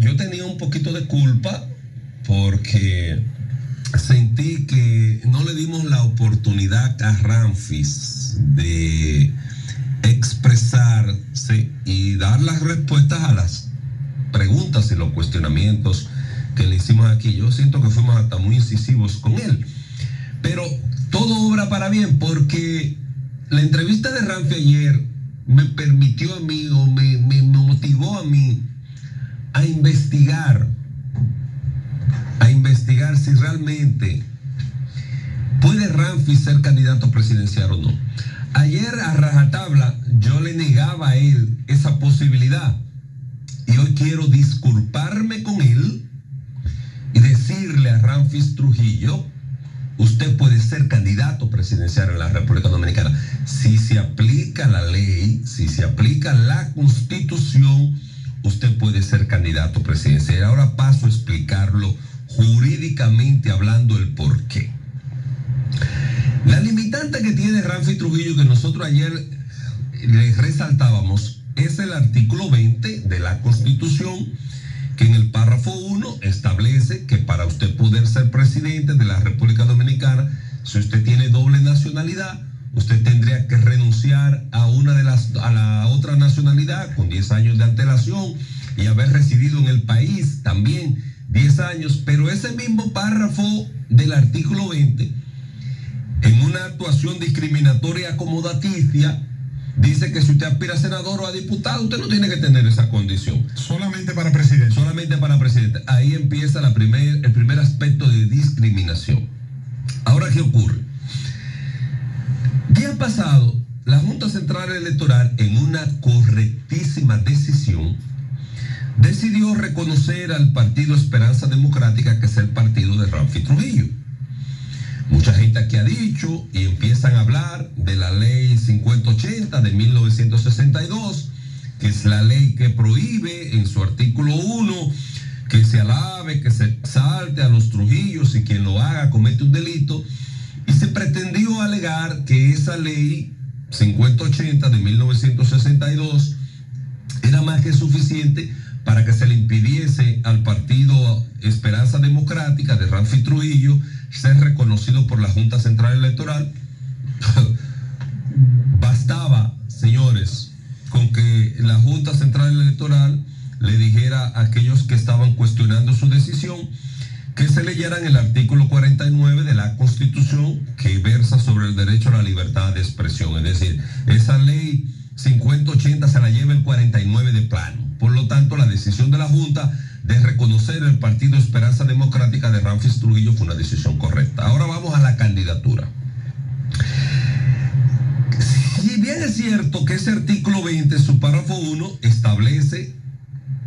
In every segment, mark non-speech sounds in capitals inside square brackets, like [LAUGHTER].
yo tenía un poquito de culpa porque sentí que no le dimos la oportunidad a Ramfis de expresarse y dar las respuestas a las preguntas y los cuestionamientos que le hicimos aquí. Yo siento que fuimos hasta muy incisivos con él. Pero todo obra para bien porque la entrevista de Ramfi ayer me permitió a mí o me, me motivó a mí a investigar, a investigar si realmente puede Ramfi ser candidato presidencial o no. Ayer a rajatabla yo le negaba a él esa posibilidad y hoy quiero disculparme con él y decirle a Ramfis Trujillo, usted puede ser candidato presidencial en la República Dominicana. Si se aplica la ley, si se aplica la constitución, usted puede ser candidato presidencial. Ahora paso a explicarlo jurídicamente hablando el por qué. La limitante que tiene Ramfi Trujillo que nosotros ayer le resaltábamos es el artículo 20 de la Constitución que en el párrafo 1 establece que para usted poder ser presidente de la República Dominicana, si usted tiene doble nacionalidad, usted tendría que renunciar a una de las a la otra nacionalidad con 10 años de antelación y haber residido en el país también 10 años, pero ese mismo párrafo del artículo 20 en una actuación discriminatoria acomodaticia dice que si usted aspira a senador o a diputado, usted no tiene que tener esa condición. Solamente para presidente. Solamente para presidente. Ahí empieza la primer, el primer aspecto de discriminación. Ahora, ¿qué ocurre? Día pasado, la Junta Central Electoral, en una correctísima decisión, decidió reconocer al Partido Esperanza Democrática, que es el partido de Ramfi Trujillo. Mucha gente aquí ha dicho y empiezan a hablar de la ley 5080 de 1962, que es la ley que prohíbe en su artículo 1 que se alabe, que se salte a los Trujillos y quien lo haga comete un delito. Se pretendió alegar que esa ley 5080 de 1962 era más que suficiente para que se le impidiese al partido Esperanza Democrática de Ramfi Trujillo ser reconocido por la Junta Central Electoral. [LAUGHS] Bastaba, señores, con que la Junta Central Electoral le dijera a aquellos que estaban cuestionando su decisión que se leyeran el artículo 49 de la Constitución que versa sobre el derecho a la libertad de expresión. Es decir, esa ley 5080 se la lleva el 49 de plano. Por lo tanto, la decisión de la Junta de reconocer el Partido Esperanza Democrática de Ramfis Trujillo fue una decisión correcta. Ahora vamos a la candidatura. Si bien es cierto que ese artículo 20, su párrafo 1, establece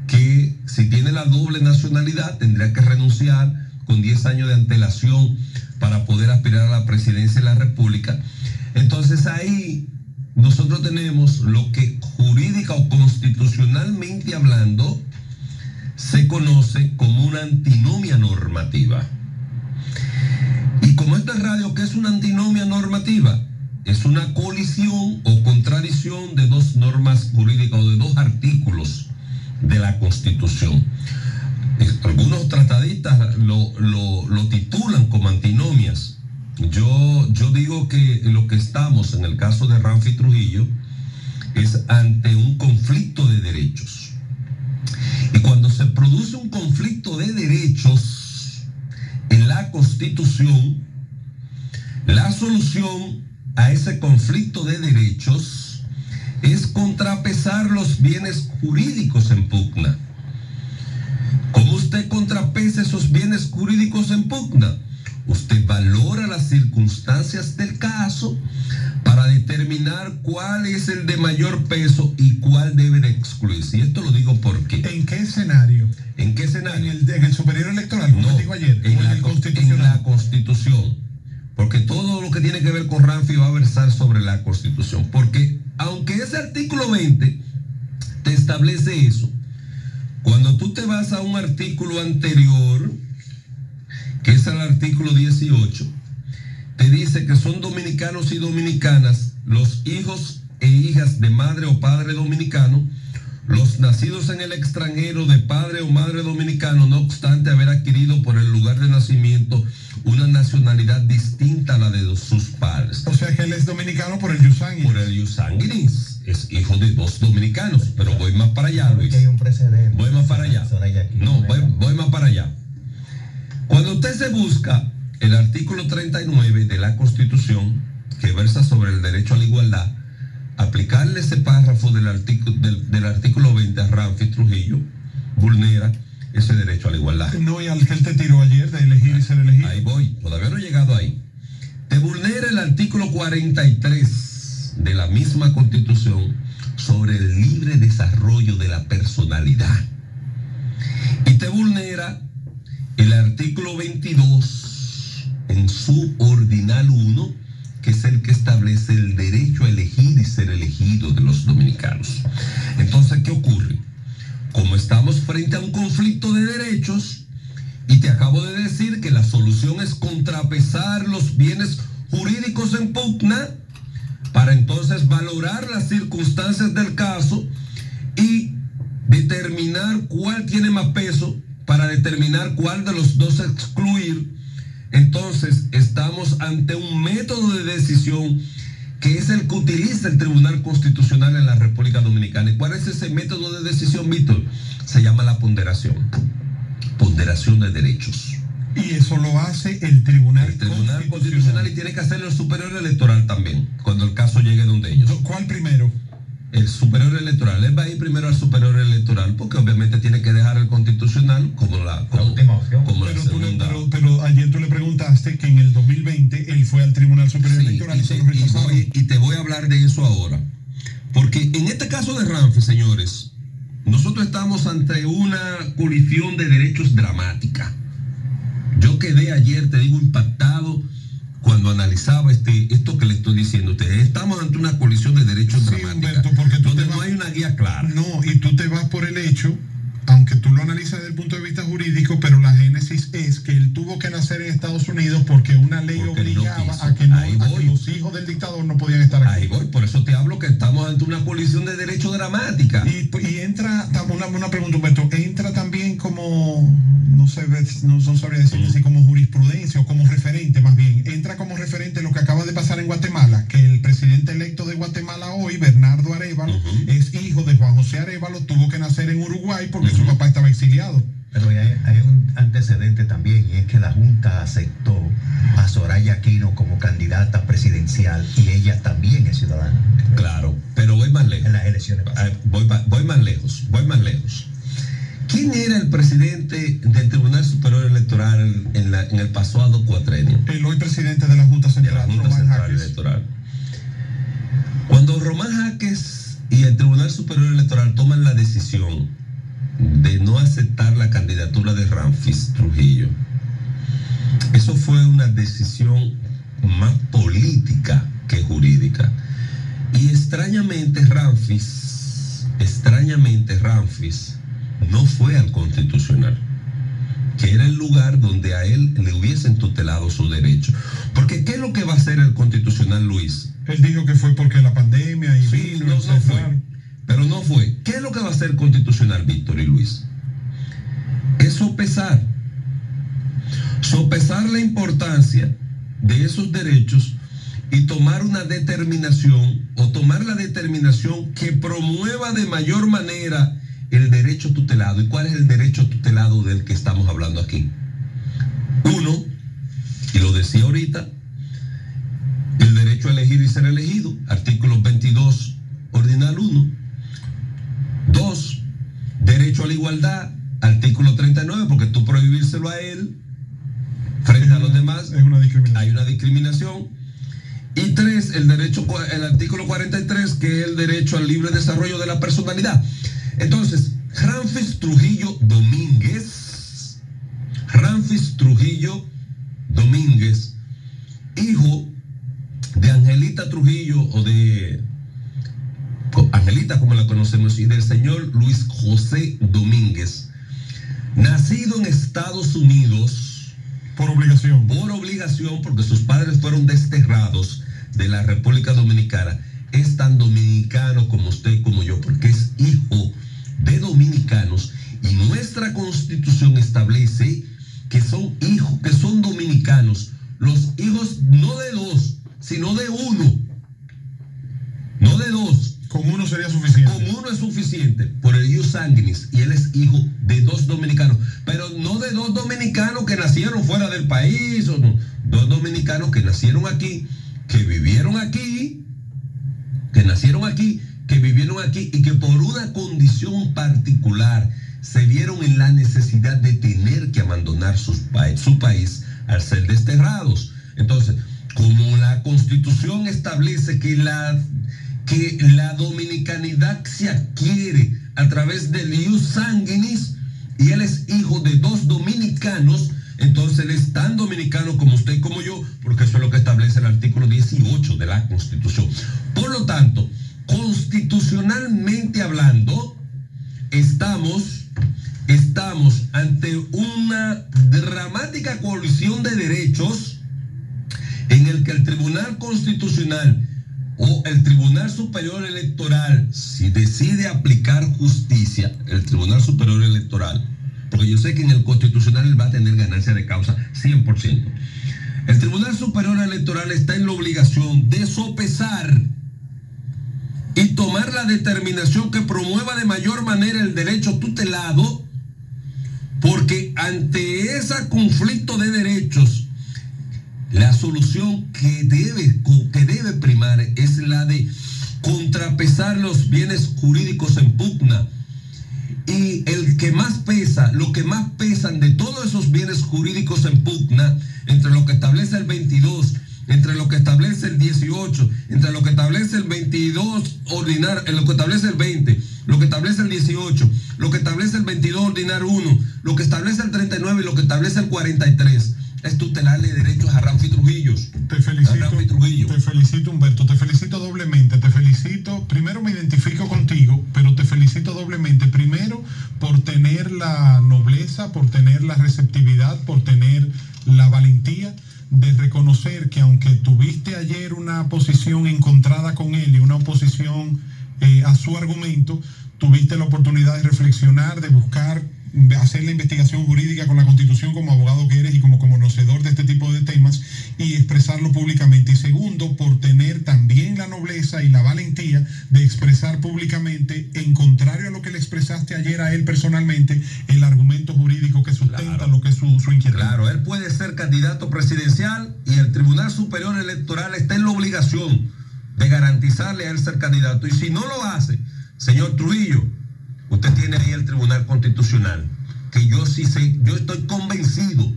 que si tiene la doble nacionalidad tendría que renunciar con 10 años de antelación para poder aspirar a la presidencia de la República. Entonces ahí nosotros tenemos lo que jurídica o constitucionalmente hablando se conoce como una antinomia normativa. Y como esta radio, ¿qué es una antinomia normativa? Es una colisión o contradicción de dos normas jurídicas o de dos artículos de la Constitución. Algunos tratadistas lo, lo, titulan como antinomias. Yo, yo digo que lo que estamos en el caso de Ramfi Trujillo es ante un conflicto de derechos. Y cuando se produce un conflicto de derechos en la Constitución, la solución a ese conflicto de derechos es contrapesar los bienes jurídicos en pugna. Jurídicos en pugna? Usted valora las circunstancias del caso para determinar cuál es el de mayor peso y cuál debe de excluirse. Y esto lo digo porque... ¿En qué escenario? ¿En qué escenario? En el, superior electoral, como no, dijo ayer. En, la, en la Constitución. Porque todo lo que tiene que ver con Ramfi va a versar sobre la Constitución. Porque aunque ese artículo 20 te establece eso, cuando tú te vas a un artículo anterior, que es el artículo 18, te dice que son dominicanos y dominicanas los hijos e hijas de madre o padre dominicano los nacidos en el extranjero de padre o madre dominicano, no obstante haber adquirido por el lugar de nacimiento una nacionalidad distinta a la de sus padres. O sea que él es dominicano por el Yusanguis. Por el Yusanguis. Es hijo de dos dominicanos, pero voy más para allá, Luis. hay un precedente. Voy más para allá. No, voy, voy más para allá. Cuando usted se busca el artículo 39 de la Constitución, que versa sobre el derecho a la igualdad, aplicarle ese párrafo del artículo, del, artículo 20 a Ramfi Trujillo vulnera ese derecho a la igualdad. No, y al que él te tiró ayer de elegir y ser elegido. Ahí voy, todavía no he llegado ahí. Te vulnera el artículo 43 de la misma constitución sobre el libre desarrollo de la personalidad. Y te vulnera el artículo 22 en su ordinal 1 que es el que establece el derecho a elegir entonces, estamos ante un método de decisión que es el que utiliza el Tribunal Constitucional en la República Dominicana. ¿Y cuál es ese método de decisión, Víctor? Se llama la ponderación. Ponderación de derechos. Y eso lo hace el Tribunal, el Tribunal Constitucional. y tiene que hacerlo el Superior Electoral también, cuando el caso llegue donde ellos. ¿Cuál primero? el superior electoral. Él va a ir primero al superior electoral porque obviamente tiene que dejar el constitucional como la, última opción. pero, ayer tú le que en el 2020 él fue al Tribunal Superior Electoral y, y, te voy a hablar de eso ahora. Porque en este caso de Ramfe, señores, nosotros estamos ante una colisión de derechos dramática. Yo quedé ayer, te digo, impactado cuando analizaba este, esto que le estoy diciendo a ustedes. Estamos ante una colisión de derechos sí, dramática, porque donde no hay una guía clara. No, y tú te vas por el hecho aunque tú lo analizas desde el punto de vista jurídico, pero la génesis es que él tuvo que nacer en Estados Unidos porque una ley obligaba a, que los hijos del dictador no podían estar aquí. Ahí voy, por eso te hablo que estamos ante una colisión de derechos dramática. Y, entra, una, una pregunta, Humberto, entra también como, no sé, no, no sabría decirte si como jurisprudencia o como referente más bien, entra como referente lo que acaba de pasar en Guatemala, que el presidente electo de Guatemala hoy, Bernardo Arevalo, en Uruguay porque su papá estaba exiliado. Pero hay, un antecedente también, y es que la Junta aceptó a Soraya Aquino como candidata presidencial y ella también es ciudadana. Claro, pero voy más lejos. En las elecciones. Voy, voy más lejos, voy más lejos. ¿Quién era el presidente del Tribunal Superior Electoral en, la, en el pasado cuatrenio? El hoy presidente de la Junta Central, Electoral. Extrañamente Ramfis no fue al constitucional, que era el lugar donde a él le hubiesen tutelado su derecho. Porque ¿qué es lo que va a hacer el constitucional Luis? Él dijo que fue porque la pandemia y sí, no, no fue. Pero no fue. ¿Qué es lo que va a hacer constitucional, Víctor y Luis? Es sopesar. Sopesar la importancia de esos derechos y tomar una determinación o tomar la determinación que promueva de mayor manera el derecho tutelado. ¿Y cuál es el derecho tutelado del que estamos hablando aquí? Uno, y lo decía ahorita, el derecho a elegir y ser elegido, artículo 22, ordinal 1. Dos, derecho a la igualdad, artículo 39, porque tú prohibírselo a él frente a los demás, hay una discriminación. Y tres, el derecho, el artículo 43, que es el derecho al libre desarrollo de la personalidad. Entonces, Ramfis Trujillo Domínguez, Ramfis Trujillo Domínguez, hijo de Angelita Trujillo o de Angelita como la conocemos, y del señor Luis José Domínguez, nacido en Estados Unidos. Por obligación. Por obligación, porque sus padres fueron desterrados de la República Dominicana. Es tan dominicano como usted y como yo, porque es hijo de dominicanos y nuestra constitución establece que son hijos, que son dominicanos, los hijos no de dos, sino de uno, no de dos. Con uno sería suficiente. Con uno es suficiente por el ius sanguinis y él es hijo de dos dominicanos, pero dos dominicanos que nacieron fuera del país, o dos dominicanos que nacieron aquí, que vivieron aquí, que nacieron aquí, que vivieron aquí y que por una condición particular se vieron en la necesidad de tener que abandonar su país al ser desterrados. Entonces, como la constitución establece que la que la dominicanidad se adquiere a través del ius sanguinis y él es hijo de dos dominicanos, entonces él es tan dominicano como usted y como yo, porque eso es lo que establece el artículo 18 de la Constitución. Por lo tanto, constitucionalmente hablando, estamos estamos ante una dramática colisión de derechos en el que el Tribunal Constitucional o el Tribunal Superior Electoral, si decide aplicar justicia, el Tribunal Superior Electoral, porque yo sé que en el Constitucional va a tener ganancia de causa 100%. El Tribunal Superior Electoral está en la obligación de sopesar y tomar la determinación que promueva de mayor manera el derecho tutelado, porque ante ese conflicto de derechos, la solución que debe, que debe primar es la de contrapesar los bienes jurídicos en pugna. Y el que más pesa, lo que más pesan de todos esos bienes jurídicos en pugna, entre lo que establece el 22, entre lo que establece el 18, entre lo que establece el 22 ordinar, en lo que establece el 20, lo que establece el 18, lo que establece el 22 ordinar 1, lo que establece el 39 y lo que establece el 43 es tutelarle derechos a Ramfi Trujillos. Te felicito, te felicito Humberto, te felicito doblemente, te felicito, primero me identifico contigo, pero te felicito doblemente, primero por tener la nobleza, por tener la receptividad, por tener la valentía de reconocer que aunque tuviste ayer una posición encontrada con él y una oposición eh, a su argumento, tuviste la oportunidad de reflexionar, de buscar hacer la investigación jurídica con la constitución como abogado que eres y como conocedor de este tipo de temas y expresarlo públicamente. Y segundo, por tener también la nobleza y la valentía de expresar públicamente, en contrario a lo que le expresaste ayer a él personalmente, el argumento jurídico que sustenta claro. lo que es su, su inquietud. Claro, él puede ser candidato presidencial y el Tribunal Superior Electoral está en la obligación de garantizarle a él ser candidato. Y si no lo hace, señor Trujillo, Usted tiene ahí el Tribunal Constitucional, que yo sí sé, yo estoy convencido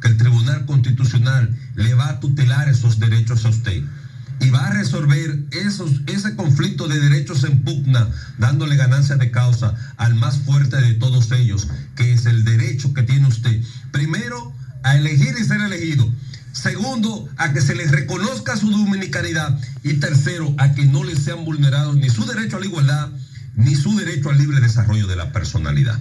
que el Tribunal Constitucional le va a tutelar esos derechos a usted y va a resolver esos, ese conflicto de derechos en pugna, dándole ganancia de causa al más fuerte de todos ellos, que es el derecho que tiene usted. Primero, a elegir y ser elegido. Segundo, a que se les reconozca su dominicanidad. Y tercero, a que no les sean vulnerados ni su derecho a la igualdad, ni su derecho al libre desarrollo de la personalidad.